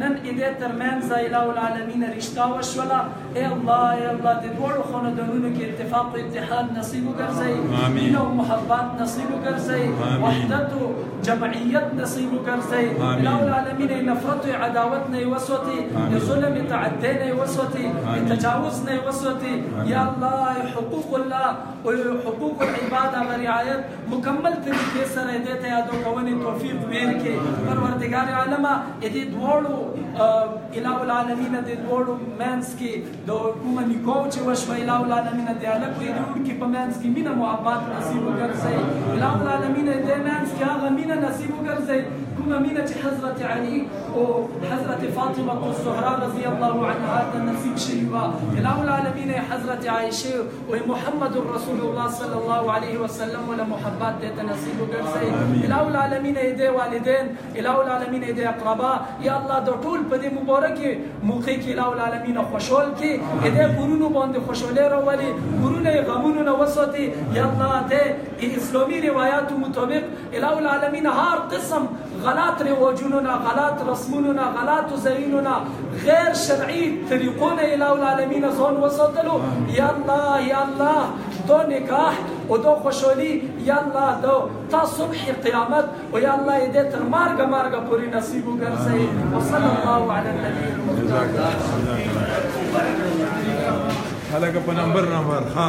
نن ادې تر مينځه اله العالمين رشته وشوله اې الله اې الله دې دواړو خونه دنونو کې اتفاق او اتحاد نصيب وګرځي مينه او محبت نصيب وګرځي وحدت او جمعيت نصيب وګرځي اله العالمين نفرت او عداوت نه وسوتي ظلم تعدي نه وسوتي تجاوز نه وسوتي يا الله حقوق الله او حقوق العباد غريعت مکمل طریقې سره یې دې ته یادو کونې توفیق ویر کې پروردګار عالمه یې دې دواړو الهو العالمین دې دواړو مینس کې د کومه نکاو چې وشوه الهو العالمین دې هلک یې دې وړکي په مینس کې مینه محبت نصیب وګرځي الهو العالمین یې دې مینس کې هغه مینه نصیب وګرځي کومه مینه چې حضرت علي او حضرت فاطمه الزهرا رضی الله عنها ته نصیب شوي وه الهو العالمین یې حضرت عایشه وای محمد رسول الله صلی الله علیه وسلم ولا محبت دې ته نصیب وګرځي الہ العالمین دې والدین الہ العالمین دې اقربا یا الله د ټول په دې مبارکي موقع کې الہ العالمین خوشحال کې دې ګورونو باندې خوشاله راولي ګورونه غمونو نه وساتي یا الله دې اسلامي روایت مطابق الہ العالمین هر قسم غلات رواجونو نه، غلات رسمونو نه، غلاتو ځایونو نه، غیر شرعي طریقو نه اله العالمین ځان وساتلو یا الله یا الله دو نکاح او دو خوشحالی یا الله دو تا صبح قیامت او یا الله دې تر مرګ مرګ پورې نصیب وګرځي وصلی الله علی النبی هلکه په نمبر نمبر ها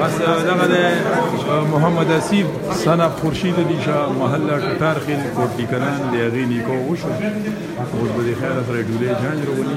بس دغه د محمد اسیب سنا خورشید دی شا محله کتار خیل کوټ دی کلان دی غی نیکو وشو اوس به خیر سره ډولې جنگ رواني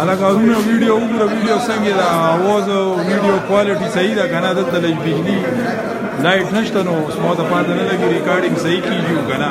علاقارونه ویډیو وګوره ویډیو څنګه ده اواز او ویډیو کوالټي صحیح ده کنه دلته لږ بجلی لایټ نشته نو سمو ته پاتې نه لګي ریکارډینګ صحیح کیږي کنه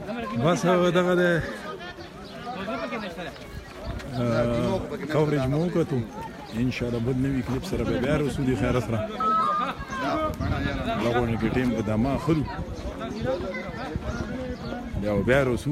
بس هغه دغه ده کوریج مو وکړو ان شاء الله بل نوی کلیپ سره به بیا رسو دي خیر سره لغونه کې ټیم په دما خل بیا بیا رسو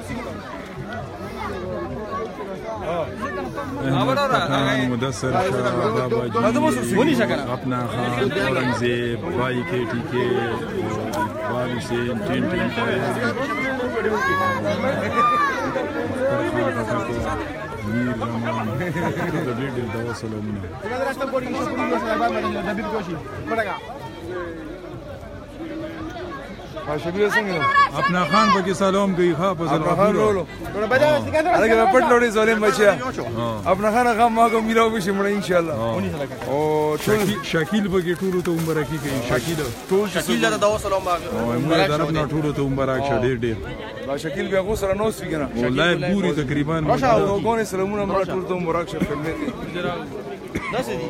مدثر اپنا خان اورنگزیب بھائی کے ٹی کے بھائی حسین ٹین ٹین میر رحمان ډېر ډېر دا وسلامونه شبیر څنګه اپنا خان پکې سلام کوي ها په زړه خان رولو هغه په پټ لوري زولم بچیا اپنا خان غم ما کو میراو بشي مړ ان شاء الله او شکیل پکې ټول ته عمر کی کوي شکیل ټول شکیل ته دا سلام ما موږ درب نه ټول ته عمر اخ ډیر ډیر دا شکیل بیا غو سره نو سپیګنه والله پوری تقریبا ماشاء الله ګونه سلامونه مړ ټول ته عمر اخ شکیل دې داسې دي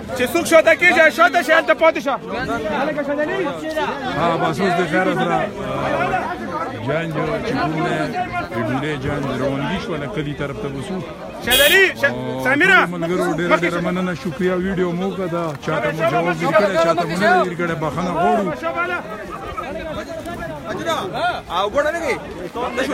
چې څوک شاته کېږي شاته شي هلته پاتې شه هلکه شاته نه ها بس اوس د خیره سره جان جو چې کوم نه ډولې جان روانګي شو نه کلی طرف ته وسو شادري سمیرا ملګرو ډېر ډېر مننه شکریا ویډیو مو کړه چاته مو جواب ورکړه چاته مو نه ورکړه بخنه غوړو او ګوره نه کې څه شو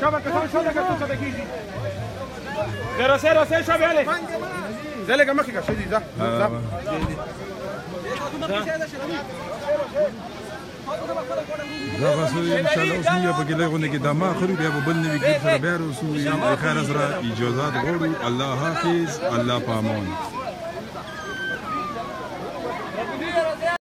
شابه کسان شابه کسان شابه کیږي درسه رسه شابه علي زه لکه مخکې کا شدي ده دا بس ان شاء الله اوس موږ په کې لغونه کې دما خوري بیا په بل نوي کې سره بیا اوس موږ خیر سره اجازه غوړو الله حافظ الله پامان